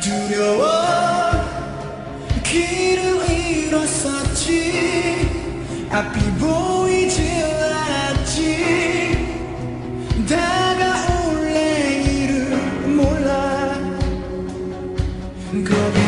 두려워 길을 잃었었지. 앞이 보이질 않았지. 다가올 내일을 몰라. 겁이